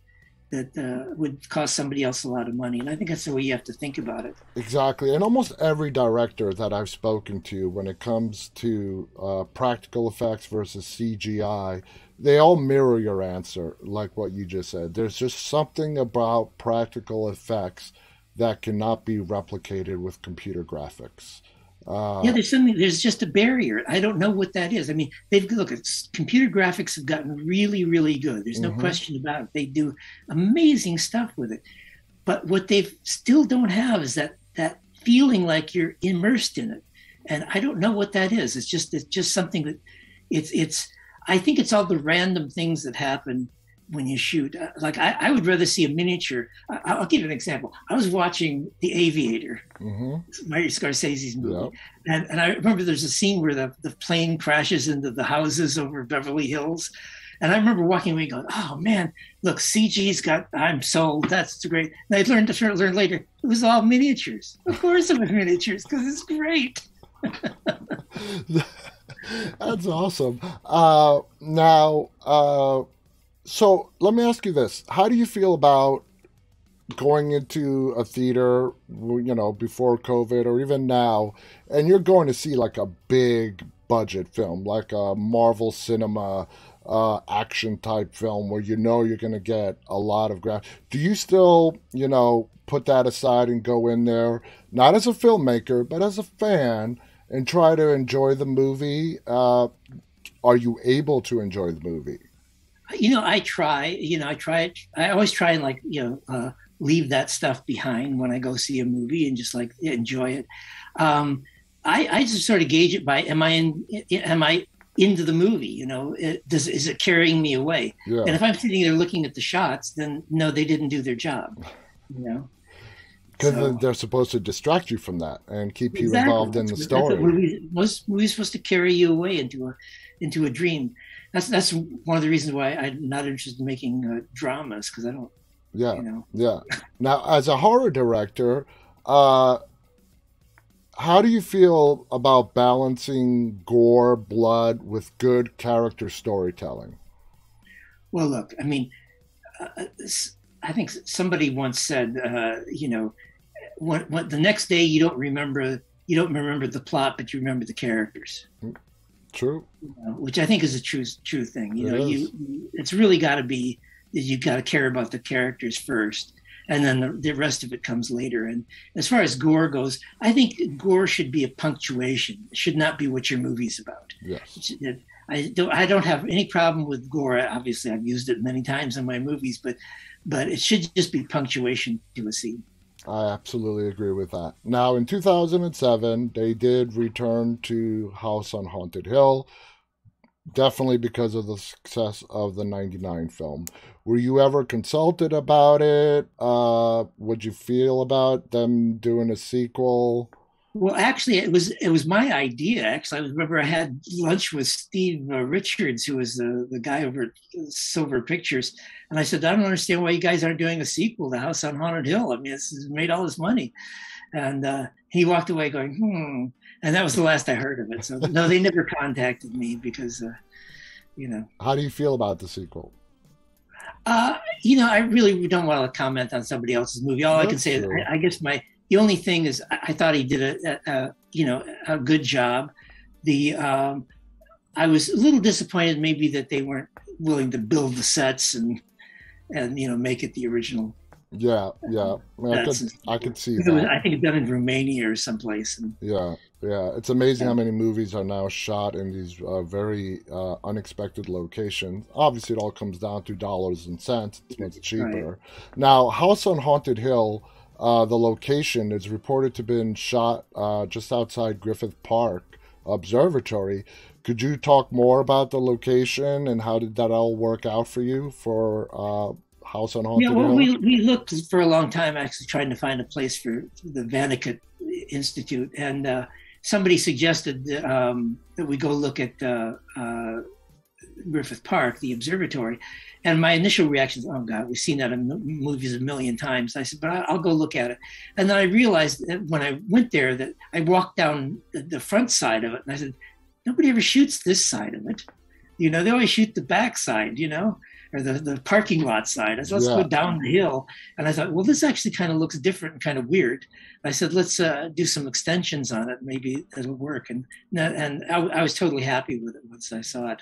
that uh, would cost somebody else a lot of money. And I think that's the way you have to think about it. Exactly. And almost every director that I've spoken to, when it comes to uh, practical effects versus CGI, they all mirror your answer, like what you just said. There's just something about practical effects that cannot be replicated with computer graphics. Uh, yeah, there's something. There's just a barrier. I don't know what that is. I mean, they've look. It's, computer graphics have gotten really, really good. There's no mm-hmm. question about it. They do amazing stuff with it. But what they still don't have is that that feeling like you're immersed in it. And I don't know what that is. It's just it's just something that it's it's. I think it's all the random things that happen when you shoot. Uh, like I, I, would rather see a miniature. I, will give you an example. I was watching The Aviator, mm-hmm. Scorsese's movie, yeah. and, and I remember there's a scene where the, the plane crashes into the houses over Beverly Hills. And I remember walking away going, "Oh man, look, CG's got. I'm sold. That's great." And I learned to learn later it was all miniatures. Of course, it was miniatures because it's great. That's awesome. Uh, now, uh, so let me ask you this: How do you feel about going into a theater, you know, before COVID or even now, and you're going to see like a big budget film, like a Marvel Cinema uh, action type film, where you know you're going to get a lot of graph. Do you still, you know, put that aside and go in there, not as a filmmaker, but as a fan, and try to enjoy the movie? Uh, are you able to enjoy the movie? You know, I try, you know, I try, I always try and like, you know, uh, leave that stuff behind when I go see a movie and just like enjoy it. Um, I, I just sort of gauge it by am I in am I into the movie? You know, it, does is it carrying me away? Yeah. And if I'm sitting there looking at the shots, then no, they didn't do their job. You know, Because So- they're supposed to distract you from that and keep you Exactly. involved in the That's what story. movies- Most movies supposed to carry you away into a into a dream. That's that's one of the reasons why I'm not interested in making uh, dramas because I don't, Yeah. you know. Yeah. Now, as a horror director, uh, how do you feel about balancing gore, blood with good character storytelling? Well, look, I mean, uh, s- I think somebody once said, uh, you know, when, when the next day you don't remember you don't remember the plot, but you remember the characters. True. you know, which I think is a true true thing. You It know, you you- it's really got to be that you got to care about the characters first, and then the, the rest of it comes later. And as far as gore goes, I think gore should be a punctuation. It should not be what your movie's about. Yes. It- I don't I don't have any problem with gore. Obviously, I've used it many times in my movies, but but it should just be punctuation to a scene. I absolutely agree with that. Now, in 2007, they did return to House on Haunted Hill, definitely because of the success of the 99 film. Were you ever consulted about it? Uh, what'd you feel about them doing a sequel? Well, actually, it was it was my idea. Actually, I remember I had lunch with Steve uh, Richards, who was the the guy over at Silver Pictures, and I said, I don't understand why you guys aren't doing a sequel to House on Haunted Hill. I mean, it's, it's made all this money, and uh, he walked away going, hmm. And that was the last I heard of it. So no, they never contacted me because, uh, you know, How do you feel about the sequel? uh, you know, I really don't want to comment on somebody else's movie. All I can That's say is. I, I guess my the only thing is, I, thought he did a, a, a you know a good job. The um, I was a little disappointed maybe that they weren't willing to build the sets and and you know make it the original. Yeah, yeah. I, could, I could see was, that. I think it's done in Romania or someplace. And Yeah, yeah. It's amazing how many movies are now shot in these uh, very uh, unexpected locations. Obviously, it all comes down to dollars and cents. It's much cheaper. Now, House on Haunted Hill, uh, the location is reported to have been shot uh, just outside Griffith Park Observatory. Could you talk more about the location and how did that all work out for you for uh, House on Haunted yeah, well, Hill? we we looked for a long time actually trying to find a place for the Vannacutt Institute, and uh, somebody suggested that, um, that we go look at uh, uh, Griffith Park, the observatory. And my initial reaction is, "Oh God, we've seen that in movies a million times." I said, "But I'll go look at it." And then I realized that when I went there, that I walked down the, the front side of it, and I said, "Nobody ever shoots this side of it." You know, they always shoot the back side. You know, or the, the parking lot side. I said, let's Yeah. go down the hill. And I thought, well, this actually kind of looks different and kind of weird. I said, let's uh, do some extensions on it. Maybe it'll work. And and I, I was totally happy with it once I saw it.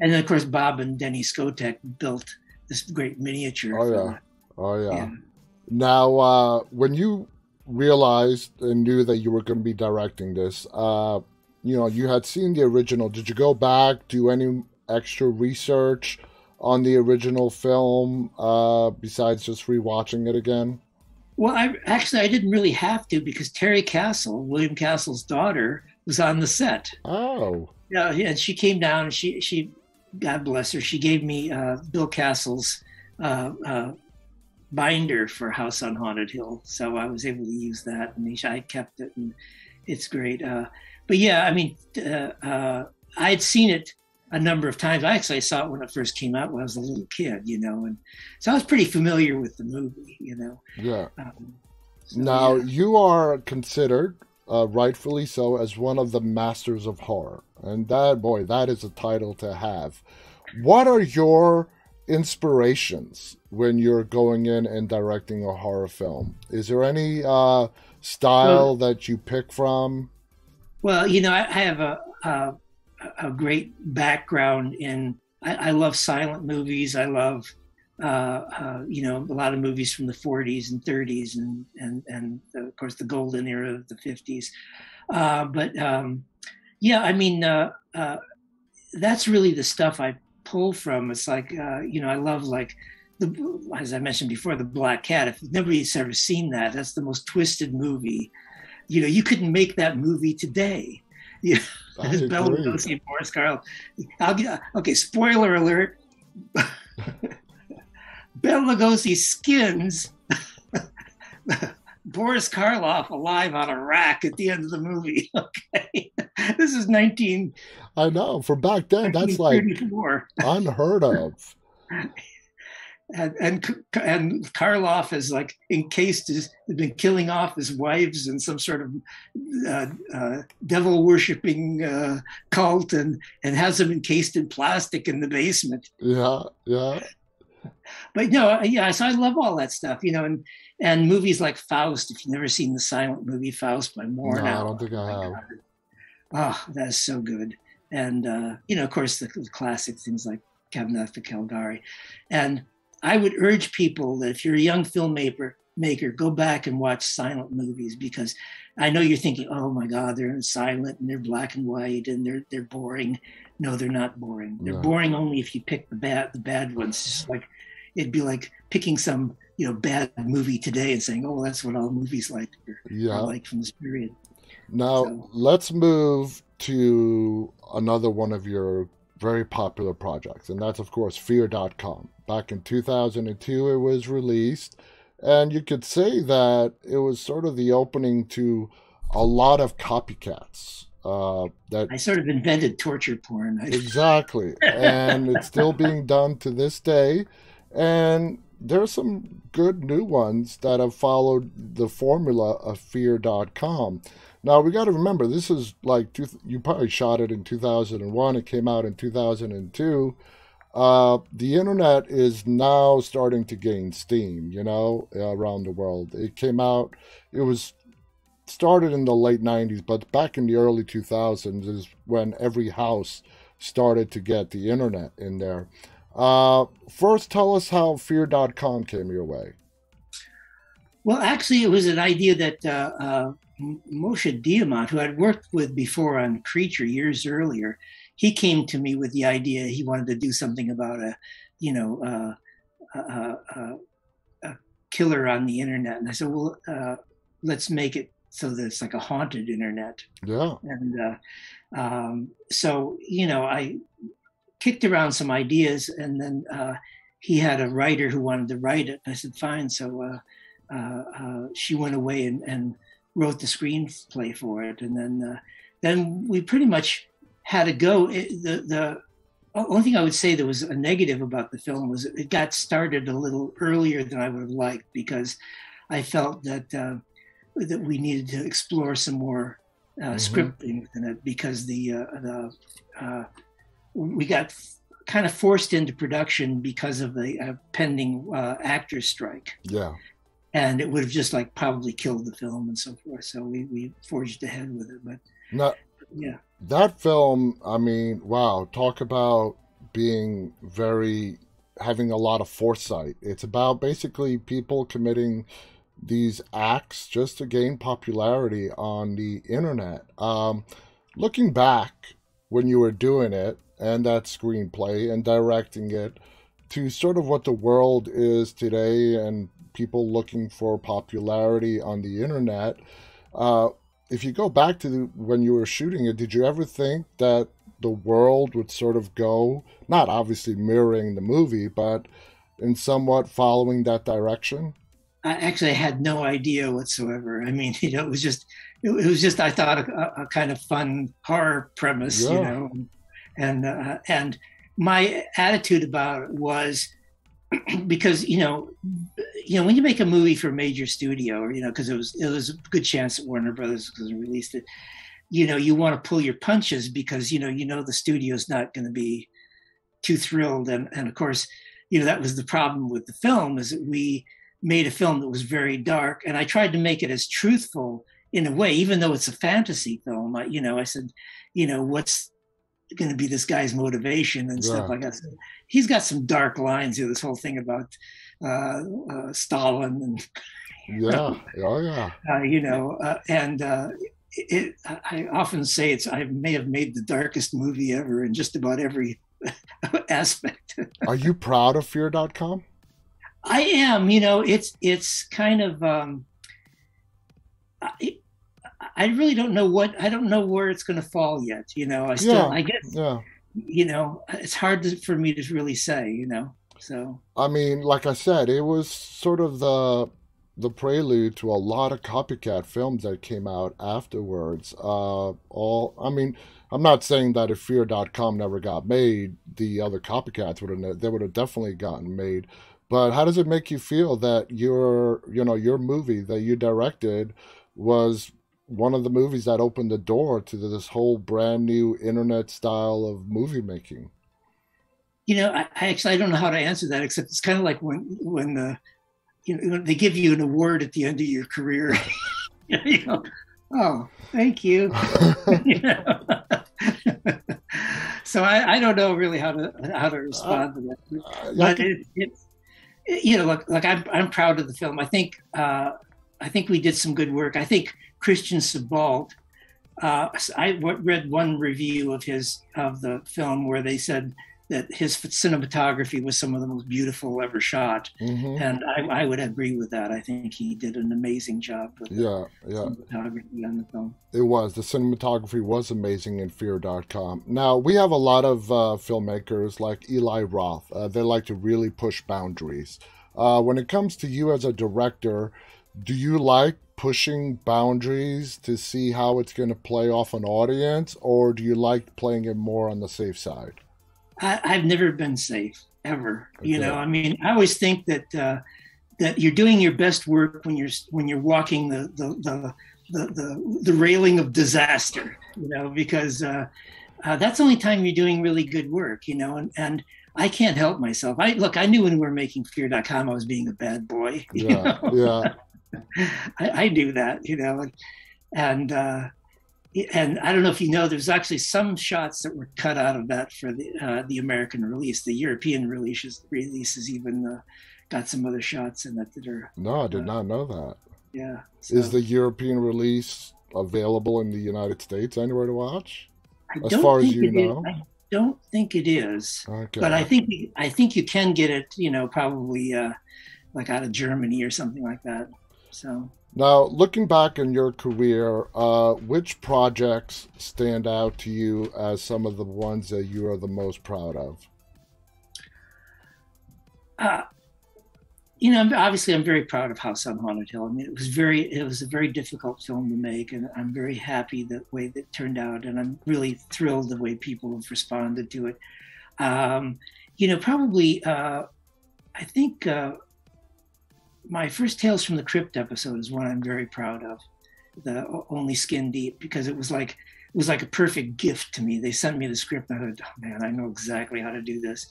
And then, of course, Bob and Denny Skotak built this great miniature. Oh, yeah. Oh, the- yeah. Now, uh, when you realized and knew that you were going to be directing this, uh, you know, you had seen the original. Did you go back, do any extra research on the original film uh, besides just rewatching it again? Well, I actually I didn't really have to because Terry Castle, William Castle's daughter, was on the set. Oh, Yeah, yeah, and she came down. And she she, God bless her, she gave me uh, Bill Castle's uh, uh, binder for House on Haunted Hill, so I was able to use that, and I kept it, and it's great. Uh, but yeah, I mean, uh, uh, I had seen it a number of times. I actually saw it when it first came out when I was a little kid, you know, and so I was pretty familiar with the movie, you know. yeah. Um, so, Now, yeah. you are considered, uh, rightfully so, as one of the masters of horror. And that, boy, that is a title to have. What are your inspirations when you're going in and directing a horror film? Is there any uh, style that you pick from? Well, you know, I, I have a, a a great background in. I, I love silent movies. I love, uh, uh, you know, a lot of movies from the 40s and 30s, and and and of course the golden era of the 50s. Uh, but um, yeah, I mean, uh, uh, that's really the stuff I pull from. It's like, uh, you know, I love like the, as I mentioned before, the Black Cat. If nobody's ever seen that, that's the most twisted movie. You know, you couldn't make that movie today. You know, Bela Lugosi and Boris Karloff. I'll get, okay, spoiler alert. Bela Lugosi skins Boris Karloff alive on a rack at the end of the movie. Okay, this is 19. I know. For back then, that's like unheard of. And, and and Karloff is like encased has been killing off his wives in some sort of uh, uh, devil worshipping uh, cult and and has them encased in plastic in the basement. Yeah, yeah. But no, yeah. So I love all that stuff, you know, and and movies like Faust. If you've never seen the silent movie Faust by Murnau, no, I don't think I have. Oh, that is so good. And uh, you know, of course, the, the classic things like Cabinet of Caligari. And I would urge people that if you're a young filmmaker, maker, go back and watch silent movies because I know you're thinking, oh my God, they're silent and they're black and white and they're they're boring. No, they're not boring. They're no. boring only if you pick the bad the bad ones. Just like it'd be like picking some you know bad movie today and saying, "Oh, well, that's what all movies like yeah. like from this period." Now so. let's move to another one of your very popular projects, and that's of course Fear.com. Back in 2002, it was released, and you could say that it was sort of the opening to a lot of copycats. Uh, that I sort of invented torture porn. exactly, and it's still being done to this day. And there are some good new ones that have followed the formula of fear.com. Now we got to remember this is like two, you probably shot it in 2001. It came out in 2002. Uh, the internet is now starting to gain steam, you know, around the world. It came out, it was started in the late 90s, but back in the early 2000s is when every house started to get the internet in there. Uh, first, tell us how fear.com came your way. Well, actually, it was an idea that uh, uh, Moshe Diamant, who I'd worked with before on Creature years earlier, he came to me with the idea he wanted to do something about a, you know, uh, a, killer on the internet. And I said, well, uh, let's make it so that it's like a haunted internet. Yeah. And uh, um, so, you know, I kicked around some ideas, and then uh, he had a writer who wanted to write it. I said, fine. So uh, uh, uh she went away and, and, wrote the screenplay for it, and then uh, then we pretty much had to go. It, the the only thing I would say that was a negative about the film was it got started a little earlier than I would have liked because I felt that uh, that we needed to explore some more uh, mm-hmm. scripting within it because the uh, the uh, we got kind of forced into production because of the uh, pending uh, actors strike. Yeah. And it would have just like probably killed the film and so forth. So we, we forged ahead with it. But now, yeah. That film, I mean, wow, talk about being very, having a lot of foresight. It's about basically people committing these acts just to gain popularity on the internet. Um, looking back when you were doing it, and that screenplay and directing it to sort of what the world is today and people looking for popularity on the internet. Uh, if you go back to the, when you were shooting it, did you ever think that the world would sort of go, not obviously mirroring the movie, but in somewhat following that direction? I actually had no idea whatsoever. I mean, you know, it was just, it, was just, I thought a, a kind of fun horror premise, yeah. you know, and uh, and my attitude about it was because you know you know when you make a movie for a major studio or you know because it was it was a good chance that Warner Brothers was released it you know you want to pull your punches because you know you know the studio's not going to be too thrilled and and of course you know that was the problem with the film is that we made a film that was very dark and I tried to make it as truthful in a way even though it's a fantasy film I, you know I said you know what's going to be this guy's motivation and stuff like that. So he's got some dark lines here. This whole thing about uh, uh, Stalin and yeah, oh yeah, uh, you know, uh, and uh, it, I often say it's I may have made the darkest movie ever in just about every aspect. Are you proud of Fear.com? I am. You know, it's it's kind of. Um, I, I really don't know what I don't know where it's going to fall yet. You know, I still Yeah, I guess Yeah. you know it's hard to, for me to really say. You know, so I mean, like I said, it was sort of the the prelude to a lot of copycat films that came out afterwards. Uh, all I mean, I'm not saying that if Fear.com never got made, the other copycats would have they would have definitely gotten made. But how does it make you feel that your you know your movie that you directed was one of the movies that opened the door to this whole brand new internet style of movie making? you know I, I actually I don't know how to answer that except it's kind of like when when the you know they give you an award at the end of your career. you know, oh, thank you. you know? so I, I don't know really how to how to respond to that. Uh, But can- it, it's you know, look, like I'm I'm proud of the film. I think uh, I think we did some good work. I think Christian Sebaldt. Uh, I read one review of his of the film where they said that his cinematography was some of the most beautiful ever shot, Mhm. and I, I would agree with that. I think he did an amazing job with the Yeah, yeah. cinematography on the film. It was. The cinematography was amazing in Fear.com. Now, we have a lot of uh, filmmakers like Eli Roth. Uh, they like to really push boundaries. Uh, when it comes to you as a director, do you like pushing boundaries to see how it's going to play off an audience, or do you like playing it more on the safe side? I, I've never been safe ever. You know, I mean, I always think that uh, that you're doing your best work when you're when you're walking the the the the, the, the railing of disaster. You know, because uh, uh, that's the only time you're doing really good work. You know, and and I can't help myself. I look. I knew when we were making Fear.com, I was being a bad boy. Yeah, know? yeah. I, I knew that, you know, and and uh, and I don't know if you know, there's actually some shots that were cut out of that for the uh, the American release. The European releases releases even uh, got some other shots in it that are No, I did not know that. yeah. Is the European release available in the United States anywhere to watch? I as far as you it is- know? I don't think it is, Okay. but I think I think you can get it. You know, probably uh, like out of Germany or something like that. So. Now, looking back in your career, uh, which projects stand out to you as some of the ones that you are the most proud of? uh, you know, obviously, I'm very proud of House on Haunted Hill. I mean, it was very, it was a very difficult film to make, and I'm very happy the way that turned out, and I'm really thrilled the way people have responded to it. Um, you know, probably, uh, I think uh, my first Tales from the Crypt episode is one I'm very proud of, the Only Skin Deep, because it was like it was like a perfect gift to me. They sent me the script, and I thought, oh man, I know exactly how to do this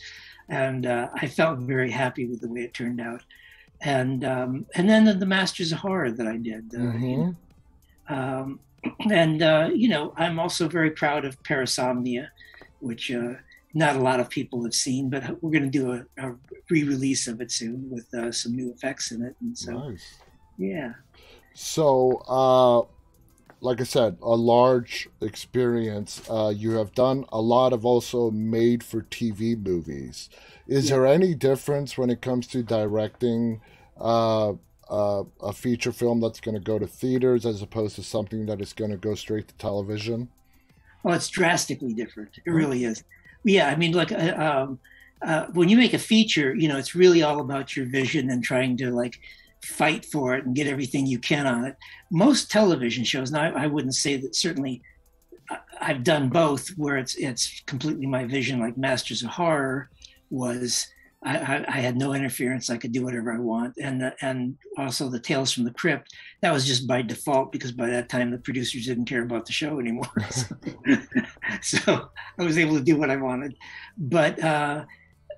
and uh, I felt very happy with the way it turned out. And um, and then the, the Masters of Horror that I did, uh, you Mhm. know, um, and uh, you know I'm also very proud of Parasomnia, which uh, not a lot of people have seen, but we're going to do a, a re-release of it soon with uh, some new effects in it, and so Nice. yeah. So, uh, like I said, a large experience. Uh, you have done a lot of also made for TV movies. Is Yeah. there any difference when it comes to directing uh, uh, a feature film that's going to go to theaters as opposed to something that is going to go straight to television? Well, it's drastically different. It really is. Yeah, I mean, like uh, um, uh, when you make a feature, you know, it's really all about your vision and trying to like fight for it and get everything you can on it. Most television shows, now I, I wouldn't say that certainly. I've done both, where it's it's completely my vision. Like Masters of Horror was, I, I, had no interference. I could do whatever I want, and the, and also the Tales from the Crypt. That was just by default because by that time the producers didn't care about the show anymore. so I was able to do what I wanted. But uh,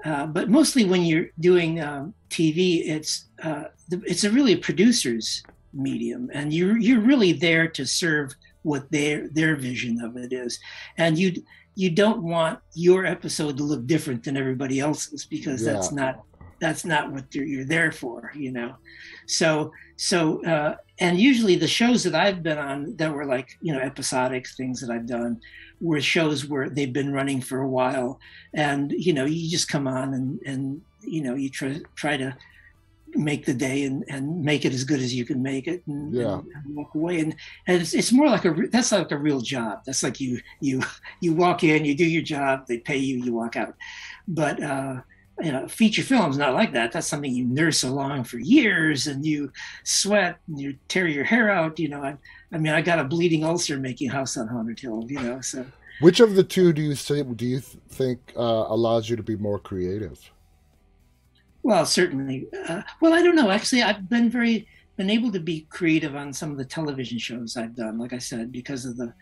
uh, but mostly when you're doing um, TV, it's uh, it's a really a producer's medium, and you're you're really there to serve what their their vision of it is, and you you don't want your episode to look different than everybody else's because that's not that's not what you're, you're there for, you know. So so uh, and usually the shows that I've been on that were like you know episodic things that I've done were shows where they've been running for a while, and you know you just come on and and you know you try try to make the day and, and make it as good as you can make it and, yeah. and, and walk away. And, and it's, it's more like a that's like a real job. That's like you you you walk in you do your job they pay you you walk out. But uh you know feature films not like that. That's something you nurse along for years and you sweat and you tear your hair out you know. I, I mean i got a bleeding ulcer making house on haunted hill you know so. Which of the two do you say do you think uh, allows you to be more creative well, certainly. Uh, well, I don't know. Actually, I've been very been able to be creative on some of the television shows I've done. Like I said, because of the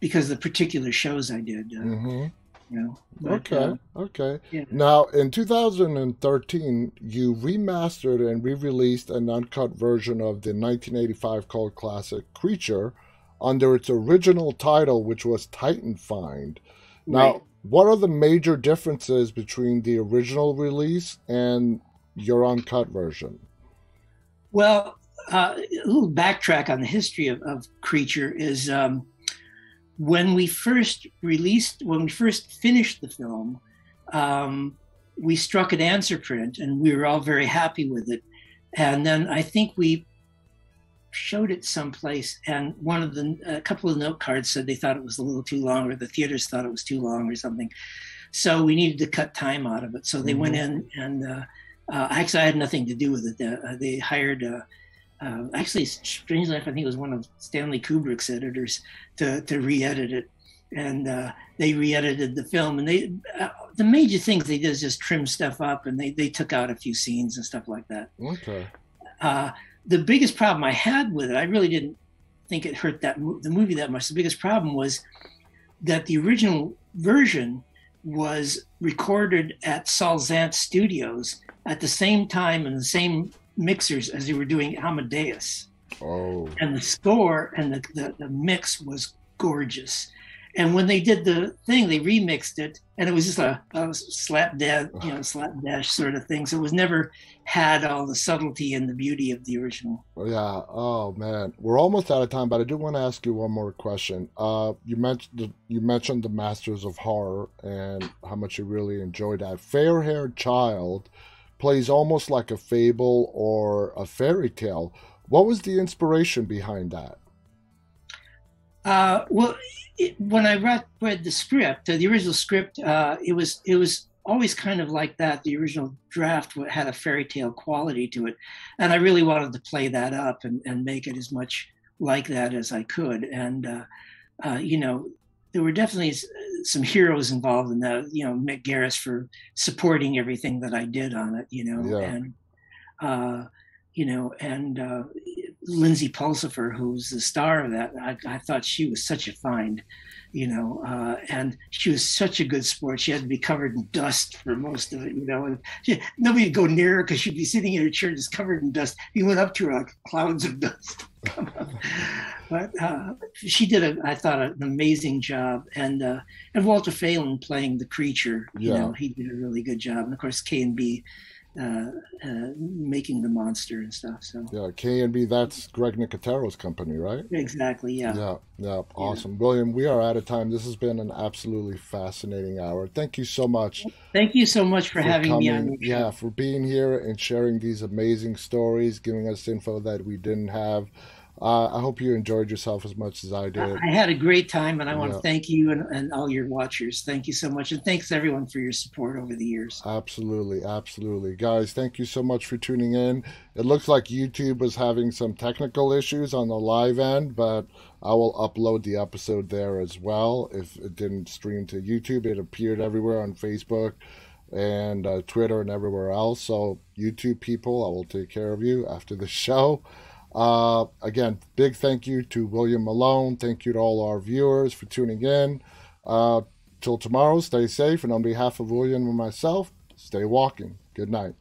because of the particular shows I did. Uh, mm-hmm. You know. But, okay. uh, okay. yeah. Now, in 2013, you remastered and re-released an uncut version of the 1985 cult classic Creature under its original title, which was Titan Find. Now, Right. What are the major differences between the original release and your uncut version? Well, uh, a little backtrack on the history of, of Creature is um, when we first released, when we first finished the film, um, we struck an answer print and we were all very happy with it. And then I think we showed it someplace, and one of the, a couple of note cards said they thought it was a little too long, or the theaters thought it was too long, or something. So we needed to cut time out of it. So they went in and uh, uh, actually, I had nothing to do with it. Uh, they hired, uh, uh, actually, strangely enough, I think it was one of Stanley Kubrick's editors to, to re-edit it, and uh, they re-edited the film. And they, uh, the major things they did is just trim stuff up, and they they took out a few scenes and stuff like that. Okay. Uh, the biggest problem I had with it, I really didn't think it hurt that the movie that much. The biggest problem was that the original version was recorded at Saul Zaentz Studios at the same time and the same mixers as they were doing Amadeus. Oh. And the score and the, the, the mix was gorgeous. And when they did the thing, they remixed it, and it was just a, a slap dash, you know, slapdash sort of thing. So it was never had all the subtlety and the beauty of the original. Yeah. Oh man, we're almost out of time, but I do want to ask you one more question. Uh, you mentioned you mentioned the Masters of Horror and how much you really enjoyed that. Fair-haired child plays almost like a fable or a fairy tale. What was the inspiration behind that? Uh, well, it, when I read, read the script, uh, the original script, uh, it was it was always kind of like that. The original draft had a fairy tale quality to it, and I really wanted to play that up and, and make it as much like that as I could. And uh, uh, you know, there were definitely some heroes involved in that. You know, Mick Garris for supporting everything that I did on it. You know, Yeah. and uh, you know, and uh, Lindsay Pulsipher, who's the star of that, I, I thought she was such a find, you know, uh, and she was such a good sport. She had to be covered in dust for most of it, you know, and she, nobody would go near her because she'd be sitting in her chair just covered in dust. You went up to her like clouds of dust. but uh, she did, a, I thought, an amazing job, and uh, and Walter Phelan playing the creature, you Yeah. know, he did a really good job, and of course K and B uh, uh, making the monster and stuff. So Yeah, K and B. That's Greg Nicotero's company, right? exactly, yeah. Yeah, yeah, awesome. William, we are out of time. This has been an absolutely fascinating hour. Thank you so much Thank you so much for, having me on. Yeah, for being here and sharing these amazing stories, giving us info that we didn't have. Uh, I hope you enjoyed yourself as much as I did. I had a great time, and I want to thank you and, and all your watchers. Thank you so much, and thanks everyone for your support over the years. Absolutely, absolutely. Guys, thank you so much for tuning in. It looks like YouTube was having some technical issues on the live end, but I will upload the episode there as well. If it didn't stream to YouTube, it appeared everywhere on Facebook and uh, Twitter and everywhere else. So, YouTube people, I will take care of you after the show. Uh, again, big thank you to William Malone. Thank you to all our viewers for tuning in. Uh, till tomorrow, stay safe. And on behalf of William and myself, stay walking. Good night.